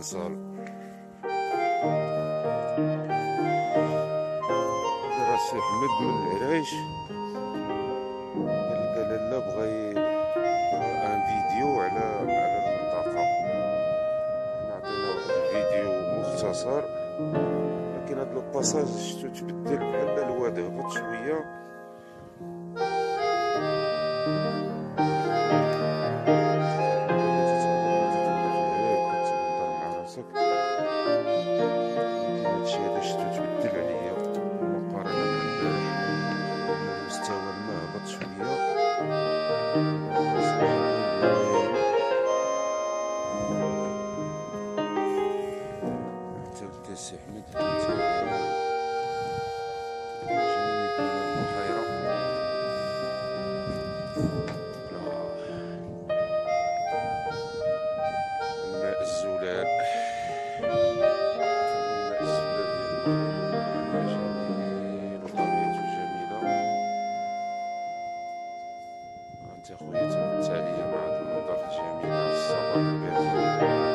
احمصال هذا السي حميد من العرايش. قال لا بغى ان فيديو على على المنطقة. نعطينا الفيديو مختصر. لكن هاد لو باساج شتو تبدل بحال الواد هبط شوية. أنت خويا تمت مع هاد المنظر الجميل على الصباح الباكر